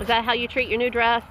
Is that how you treat your new dress?